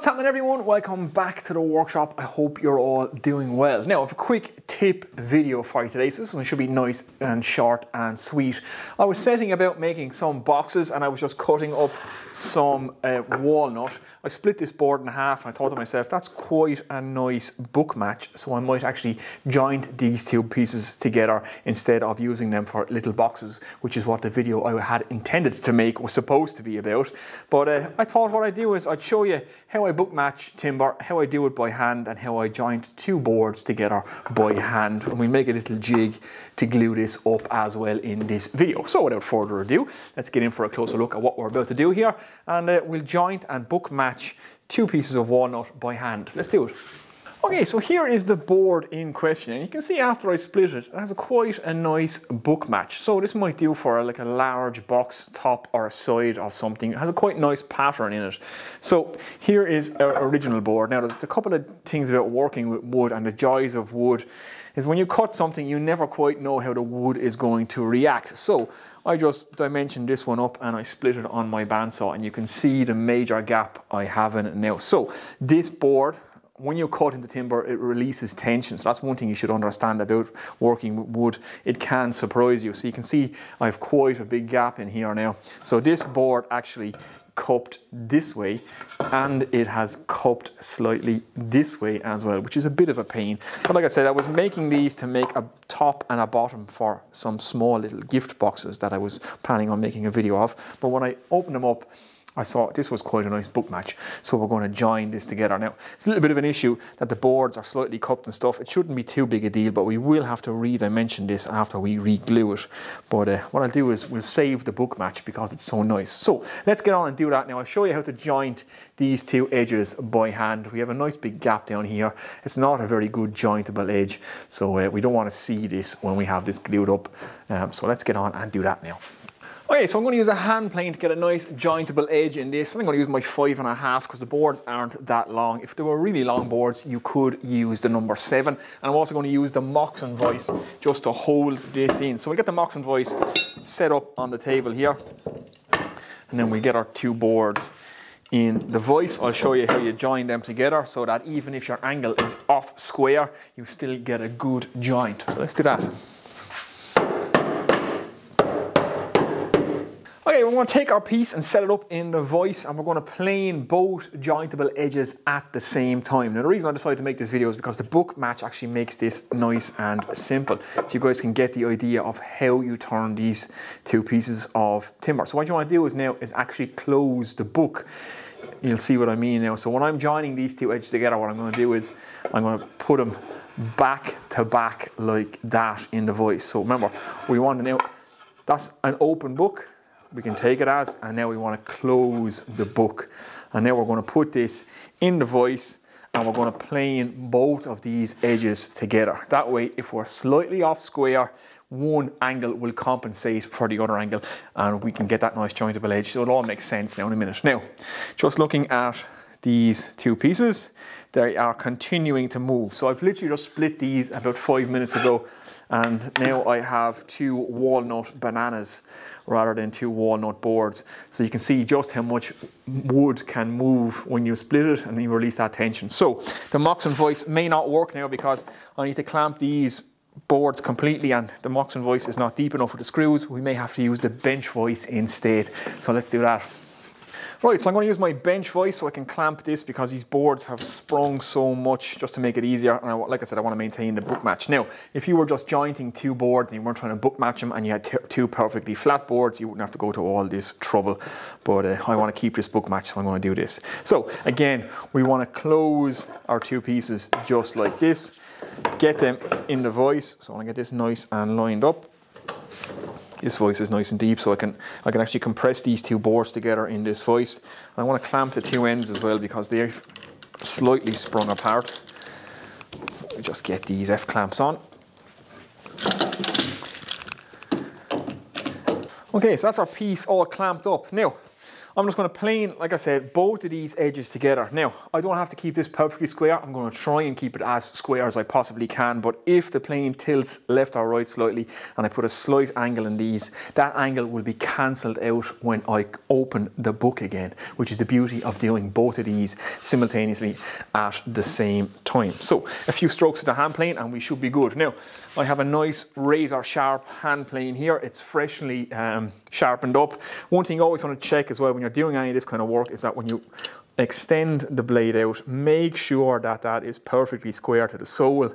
What's happening everyone? Welcome back to the workshop. I hope you're all doing well. Now I have a quick tip video for you today. So this one should be nice and short and sweet. I was setting about making some boxes and I was just cutting up some uh, walnut. I split this board in half and I thought to myself that's quite a nice book match so I might actually join these two pieces together instead of using them for little boxes which is what the video I had intended to make was supposed to be about. But uh, I thought what I'd do is I'd show you how I book match timber, how I do it by hand and how I joint two boards together by hand and we make a little jig to glue this up as well in this video. So without further ado, let's get in for a closer look at what we're about to do here and uh, we'll joint and book match two pieces of walnut by hand. Let's do it. Okay, so here is the board in question, and you can see after I split it, it has a quite a nice book match. So this might do for like a large box top or a side of something. It has a quite nice pattern in it. So here is our original board. Now there's a couple of things about working with wood and the joys of wood is when you cut something, you never quite know how the wood is going to react. So I just dimensioned this one up and I split it on my bandsaw and you can see the major gap I have in it now. So this board when you cut into timber, it releases tension. So that's one thing you should understand about working with wood. It can surprise you. So you can see I have quite a big gap in here now. So this board actually cupped this way and it has cupped slightly this way as well, which is a bit of a pain. But like I said, I was making these to make a top and a bottom for some small little gift boxes that I was planning on making a video of. But when I open them up, I saw this was quite a nice book match. So we're going to join this together. Now, it's a little bit of an issue that the boards are slightly cupped and stuff. It shouldn't be too big a deal, but we will have to re-dimension this after we re-glue it. But uh, what I'll do is we'll save the book match because it's so nice. So let's get on and do that now. I'll show you how to joint these two edges by hand. We have a nice big gap down here. It's not a very good jointable edge, so uh, we don't want to see this when we have this glued up. Um, so let's get on and do that now. Oh, okay, so I'm going to use a hand plane to get a nice jointable edge in this. I'm going to use my five and a half because the boards aren't that long. If they were really long boards, you could use the number seven. And I'm also going to use the Moxon vise just to hold this in. So we'll get the Moxon vise set up on the table here. And then we get our two boards in the vise. I'll show you how you join them together so that even if your angle is off square, you still get a good joint. So let's do that. Okay, we're to take our piece and set it up in the vise and we're going to plane both jointable edges at the same time. Now the reason I decided to make this video is because the book match actually makes this nice and simple. So you guys can get the idea of how you turn these two pieces of timber. So what you want to do is now is actually close the book. You'll see what I mean now. So when I'm joining these two edges together, what I'm going to do is I'm going to put them back to back like that in the vise. So remember, we want to now, that's an open book we can take it as, and now we want to close the book. And now we're going to put this in the vise and we're going to plane both of these edges together. That way, if we're slightly off square, one angle will compensate for the other angle and we can get that nice jointable edge. So it all makes sense now in a minute. Now, just looking at these two pieces, they are continuing to move. So I've literally just split these about five minutes ago and now I have two walnut bananas rather than two walnut boards. So you can see just how much wood can move when you split it and you release that tension. So the Moxon vise may not work now because I need to clamp these boards completely and the Moxon vise is not deep enough with the screws. We may have to use the bench vise instead. So let's do that. Right, so I'm going to use my bench vise so I can clamp this because these boards have sprung so much just to make it easier. And I, like I said, I want to maintain the book match. Now, if you were just jointing two boards and you weren't trying to book match them and you had two perfectly flat boards, you wouldn't have to go to all this trouble. But uh, I want to keep this book match, so I'm going to do this. So again, we want to close our two pieces just like this. Get them in the vise. So I want to get this nice and lined up this vise is nice and deep so I can I can actually compress these two boards together in this vise And I want to clamp the two ends as well because they're slightly sprung apart. So we just get these F clamps on. Okay, so that's our piece all clamped up. Now, I'm just going to plane, like I said, both of these edges together. Now, I don't have to keep this perfectly square. I'm going to try and keep it as square as I possibly can. But if the plane tilts left or right slightly and I put a slight angle in these, that angle will be cancelled out when I open the book again, which is the beauty of doing both of these simultaneously at the same time. So a few strokes of the hand plane and we should be good. Now, I have a nice razor sharp hand plane here. It's freshly um, sharpened up. One thing you always want to check as well when you're doing any of this kind of work is that when you extend the blade out, make sure that that is perfectly square to the sole.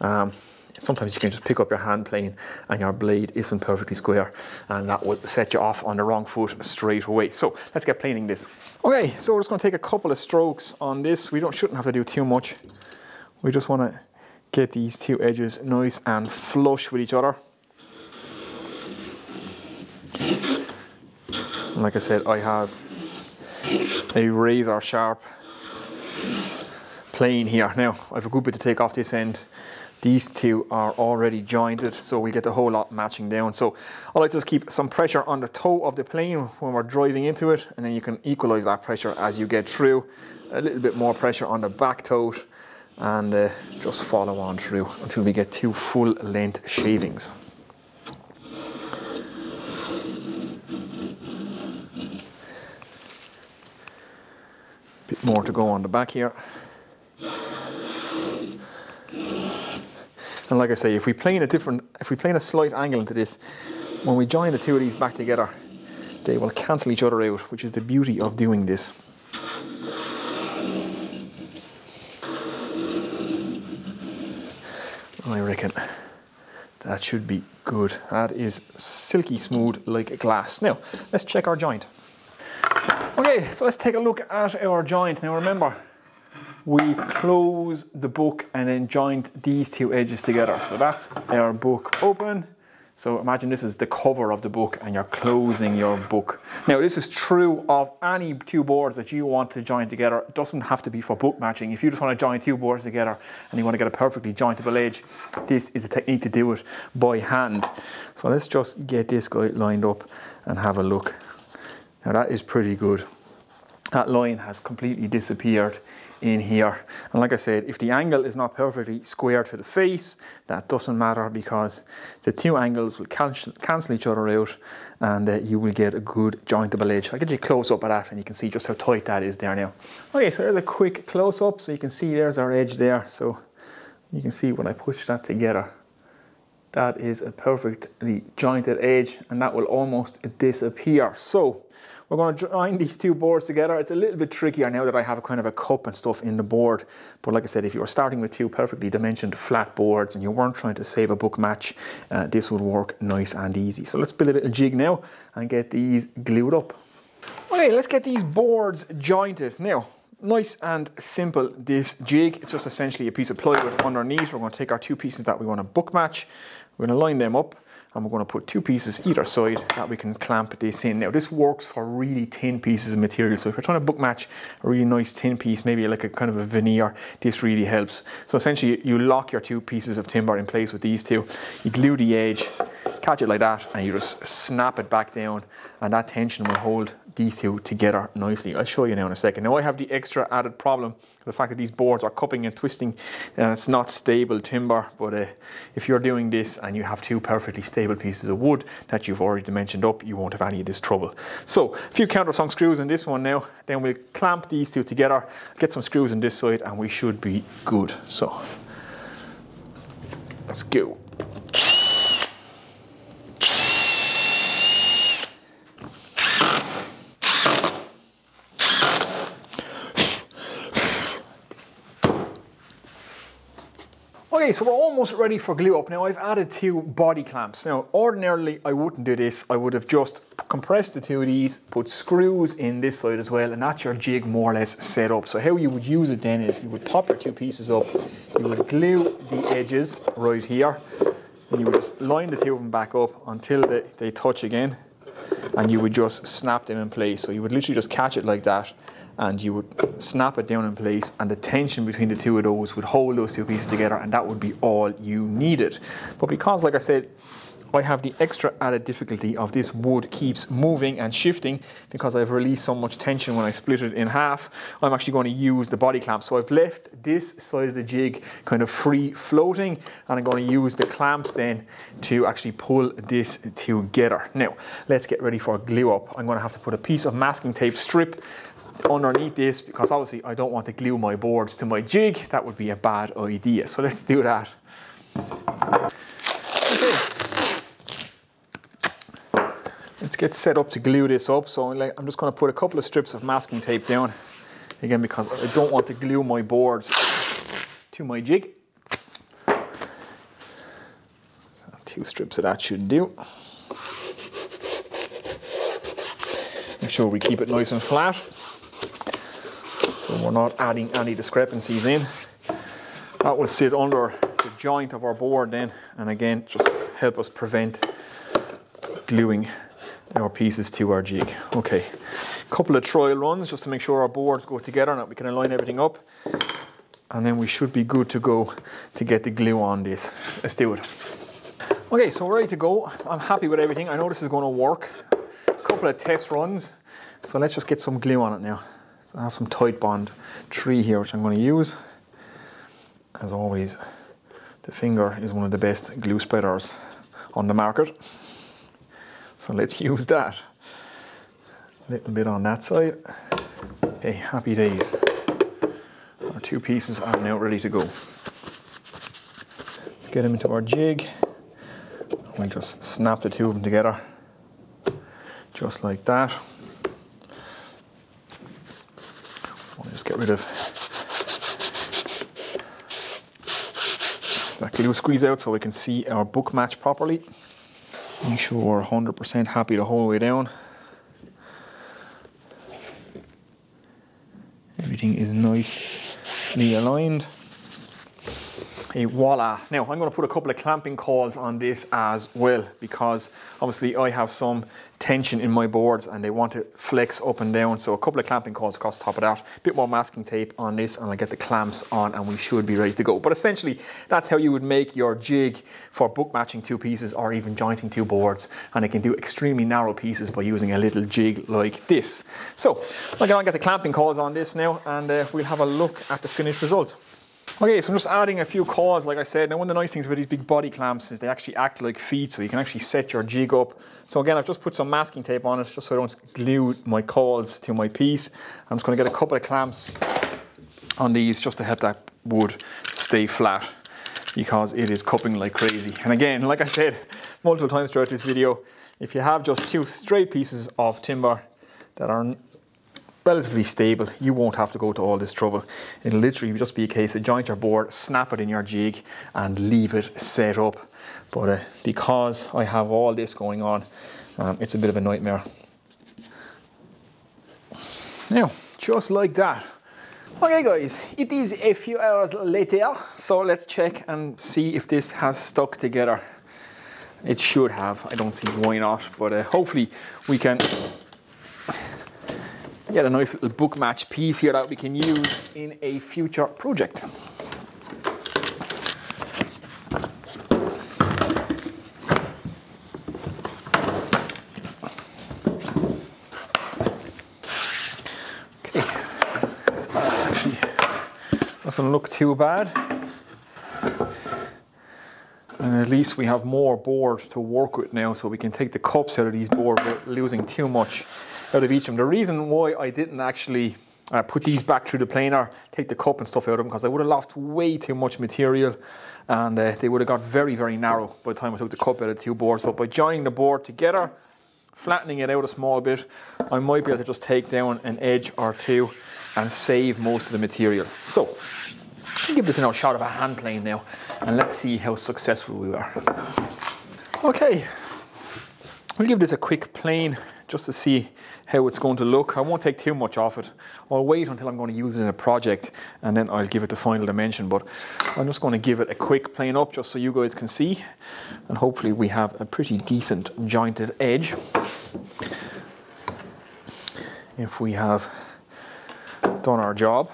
Um, sometimes you can just pick up your hand plane and your blade isn't perfectly square and that will set you off on the wrong foot straight away. So let's get planing this. Okay, so we're just going to take a couple of strokes on this. We don't shouldn't have to do too much. We just want to get these two edges nice and flush with each other. Like I said, I have a razor sharp plane here. Now, I have a good bit to take off this end. These two are already jointed, so we get the whole lot matching down. So I like to just keep some pressure on the toe of the plane when we're driving into it, and then you can equalize that pressure as you get through. A little bit more pressure on the back toe, and uh, just follow on through until we get two full length shavings. Bit more to go on the back here. And like I say, if we plane a different, if we plane a slight angle into this, when we join the two of these back together, they will cancel each other out, which is the beauty of doing this. Oh, I reckon that should be good. That is silky smooth like glass. Now, let's check our joint. Okay, so let's take a look at our joint. Now remember, we close the book and then joint these two edges together. So that's our book open so imagine this is the cover of the book and you're closing your book. Now this is true of any two boards that you want to join together. It doesn't have to be for book matching. If you just want to join two boards together and you want to get a perfectly jointable edge, this is a technique to do it by hand. So let's just get this guy lined up and have a look. Now that is pretty good. That line has completely disappeared in here. And like I said, if the angle is not perfectly square to the face, that doesn't matter because the two angles will cancel each other out and uh, you will get a good jointable edge. I'll get you a close up of that and you can see just how tight that is there now. Okay, so there's a quick close up so you can see there's our edge there. So you can see when I push that together, that is a perfectly jointed edge and that will almost disappear. So we're going to join these two boards together. It's a little bit trickier now that I have a kind of a cup and stuff in the board. But like I said, if you were starting with two perfectly dimensioned flat boards and you weren't trying to save a book match, uh, this would work nice and easy. So let's build a little jig now and get these glued up. Okay, let's get these boards jointed. Now, nice and simple this jig. It's just essentially a piece of plywood underneath. We're going to take our two pieces that we want to book match. We're going to line them up and we're going to put two pieces either side that we can clamp this in. Now this works for really thin pieces of material. So if you're trying to book match a really nice thin piece, maybe like a kind of a veneer, this really helps. So essentially you lock your two pieces of timber in place with these two. You glue the edge, catch it like that, and you just snap it back down and that tension will hold these two together nicely. I'll show you now in a second. Now I have the extra added problem, the fact that these boards are cupping and twisting and it's not stable timber, but uh, if you're doing this and you have two perfectly stable pieces of wood that you've already dimensioned up, you won't have any of this trouble. So a few countersunk screws in this one now, then we'll clamp these two together, get some screws on this side and we should be good. So let's go. Okay, so we're almost ready for glue up. Now I've added two body clamps. Now ordinarily I wouldn't do this. I would have just compressed the two of these, put screws in this side as well, and that's your jig more or less set up. So how you would use it then is you would pop your two pieces up, you would glue the edges right here, and you would just line the two of them back up until they, they touch again, and you would just snap them in place. So you would literally just catch it like that, and you would snap it down in place and the tension between the two of those would hold those two pieces together and that would be all you needed. But because, like I said, I have the extra added difficulty of this wood keeps moving and shifting because I've released so much tension when I split it in half. I'm actually going to use the body clamp. So I've left this side of the jig kind of free floating and I'm going to use the clamps then to actually pull this together. Now, let's get ready for glue up. I'm going to have to put a piece of masking tape strip underneath this because obviously I don't want to glue my boards to my jig. That would be a bad idea. So let's do that. Okay. Let's get set up to glue this up. So I'm just going to put a couple of strips of masking tape down again because I don't want to glue my boards to my jig. So two strips of that should do. Make sure we keep it nice and flat we're not adding any discrepancies in. That will sit under the joint of our board then and again just help us prevent gluing our pieces to our jig. Okay, a couple of trial runs just to make sure our boards go together and that we can align everything up. And then we should be good to go to get the glue on this. Let's do it. Okay, so we're ready to go. I'm happy with everything. I know this is going to work. A couple of test runs. So let's just get some glue on it now. I have some Titebond 3 here, which I'm going to use. As always, the finger is one of the best glue spreaders on the market. So let's use that. A little bit on that side. Okay, happy days. Our two pieces are now ready to go. Let's get them into our jig. We'll just snap the two of them together, just like that. We'll just get rid of that glue squeeze out so we can see our book match properly. Make sure we're 100% happy the whole way down. Everything is nicely aligned. Voila. Now I'm going to put a couple of clamping cauls on this as well because obviously I have some tension in my boards and they want to flex up and down. So a couple of clamping cauls across the top of that, a bit more masking tape on this and I get the clamps on and we should be ready to go. But essentially that's how you would make your jig for book matching two pieces or even jointing two boards. And it can do extremely narrow pieces by using a little jig like this. So I'm going to get the clamping cauls on this now and uh, we'll have a look at the finished result. Okay, so I'm just adding a few cauls, like I said. Now, one of the nice things about these big body clamps is they actually act like feet, so you can actually set your jig up. So again, I've just put some masking tape on it, just so I don't glue my cauls to my piece. I'm just gonna get a couple of clamps on these just to help that wood stay flat because it is cupping like crazy. And again, like I said multiple times throughout this video, if you have just two straight pieces of timber that are relatively stable. You won't have to go to all this trouble. It'll literally just be a case of joint your board, snap it in your jig and leave it set up. But uh, because I have all this going on, um, it's a bit of a nightmare. Now, just like that. Okay guys, it is a few hours later, so let's check and see if this has stuck together. It should have, I don't see why not, but uh, hopefully we can get a nice little book match piece here that we can use in a future project. Doesn't look too bad. And at least we have more board to work with now so we can take the cups out of these boards without losing too much out of each of them. The reason why I didn't actually uh, put these back through the planer, take the cup and stuff out of them, because I would have lost way too much material and uh, they would have got very, very narrow by the time I took the cup out of the two boards. But by joining the board together, flattening it out a small bit, I might be able to just take down an edge or two and save most of the material. So, I'll give this a shot of a hand plane now and let's see how successful we are. Okay, we'll give this a quick plane just to see how it's going to look. I won't take too much off it. I'll wait until I'm going to use it in a project and then I'll give it the final dimension. But I'm just going to give it a quick plane up just so you guys can see. And hopefully we have a pretty decent jointed edge. If we have done our job.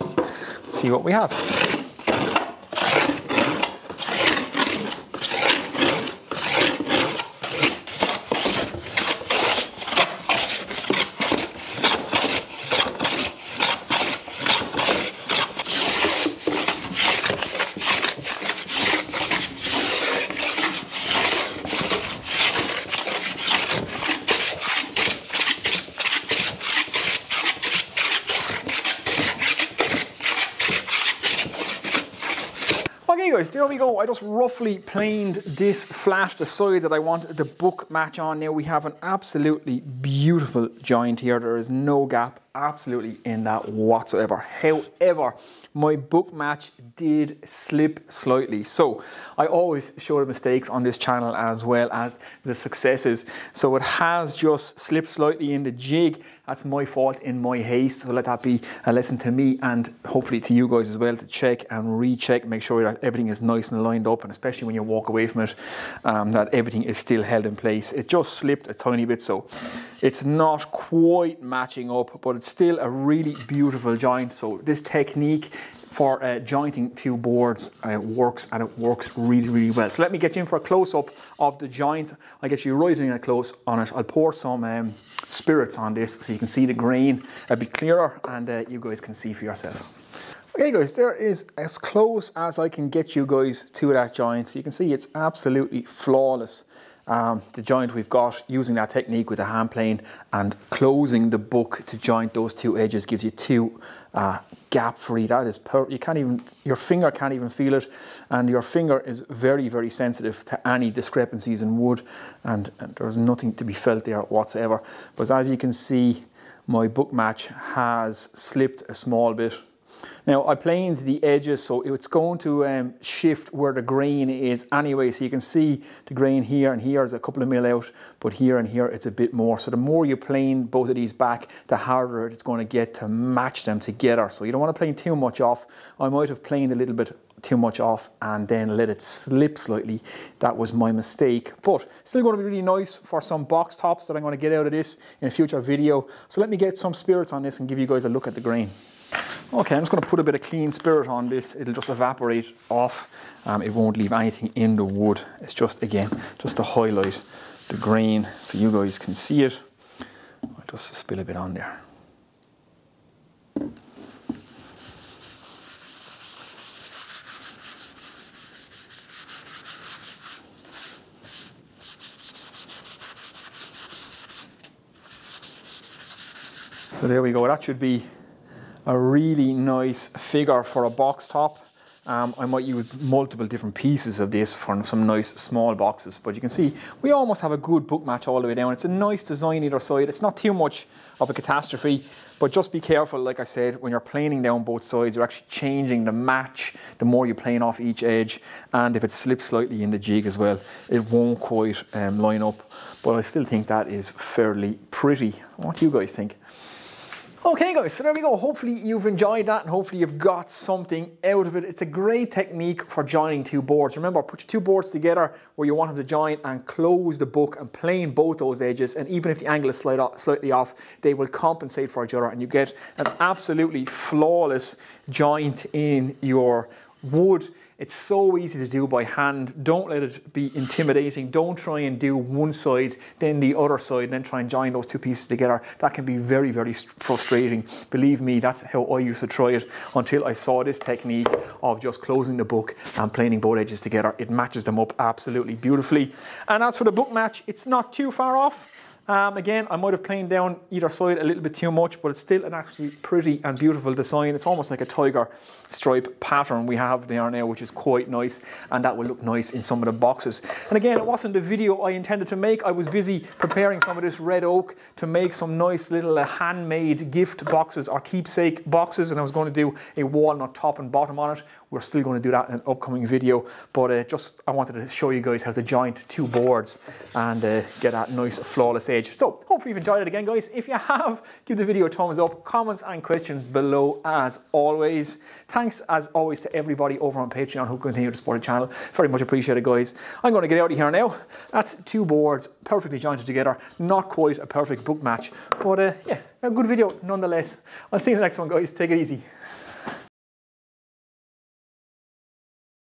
Let's see what we have. There we go. I just roughly planed this flat, the side that I want the book match on. Now we have an absolutely beautiful joint here. There is no gap absolutely in that whatsoever. However, my book match did slip slightly. So I always show the mistakes on this channel as well as the successes. So it has just slipped slightly in the jig. That's my fault in my haste. So let that be a lesson to me and hopefully to you guys as well to check and recheck, make sure that everything is nice and lined up and especially when you walk away from it, um, that everything is still held in place. It just slipped a tiny bit. So it's not quite matching up, but still a really beautiful joint. So this technique for uh, jointing two boards uh, works and it works really, really well. So let me get you in for a close-up of the joint. I'll get you right in a close on it. I'll pour some um, spirits on this so you can see the grain a bit clearer and uh, you guys can see for yourself. Okay guys, there is as close as I can get you guys to that joint. So you can see it's absolutely flawless um, the joint we've got using that technique with the hand plane and closing the book to joint those two edges gives you two uh, gap free. That is per you can't even your finger can't even feel it. And your finger is very very sensitive to any discrepancies in wood. And, and there's nothing to be felt there whatsoever. But as you can see my book match has slipped a small bit now I planed the edges so it's going to um, shift where the grain is anyway so you can see the grain here and here is a couple of mil out but here and here it's a bit more so the more you plane both of these back the harder it's going to get to match them together so you don't want to plane too much off. I might have planed a little bit too much off and then let it slip slightly. That was my mistake, but still going to be really nice for some box tops that I'm going to get out of this in a future video. So let me get some spirits on this and give you guys a look at the grain. Okay, I'm just going to put a bit of clean spirit on this. It'll just evaporate off. Um, it won't leave anything in the wood. It's just, again, just to highlight the grain so you guys can see it. I'll just spill a bit on there. So there we go. That should be a really nice figure for a box top. Um, I might use multiple different pieces of this for some nice small boxes, but you can see we almost have a good book match all the way down. It's a nice design either side. It's not too much of a catastrophe, but just be careful, like I said, when you're planing down both sides, you're actually changing the match the more you plane off each edge. And if it slips slightly in the jig as well, it won't quite um, line up. But I still think that is fairly pretty. What do you guys think? Okay guys, so there we go. Hopefully you've enjoyed that and hopefully you've got something out of it. It's a great technique for joining two boards. Remember, put your two boards together where you want them to join and close the book and plane both those edges. And even if the angle is slightly off, they will compensate for each other and you get an absolutely flawless joint in your wood it's so easy to do by hand. Don't let it be intimidating. Don't try and do one side, then the other side, then try and join those two pieces together. That can be very, very frustrating. Believe me, that's how I used to try it until I saw this technique of just closing the book and planing both edges together. It matches them up absolutely beautifully. And as for the book match, it's not too far off. Um, again, I might have planed down either side a little bit too much, but it's still an actually pretty and beautiful design. It's almost like a tiger stripe pattern we have there now, which is quite nice, and that will look nice in some of the boxes. And again, it wasn't the video I intended to make. I was busy preparing some of this red oak to make some nice little uh, handmade gift boxes or keepsake boxes, and I was going to do a walnut top and bottom on it. We're still going to do that in an upcoming video, but uh, just I wanted to show you guys how to joint two boards and uh, get that nice flawless edge. So hopefully you've enjoyed it again, guys. If you have, give the video a thumbs up, comments and questions below as always. Thanks as always to everybody over on Patreon who continue to support the channel. Very much appreciated, guys. I'm going to get out of here now. That's two boards perfectly jointed together. Not quite a perfect book match, but uh, yeah, a good video nonetheless. I'll see you in the next one, guys. Take it easy.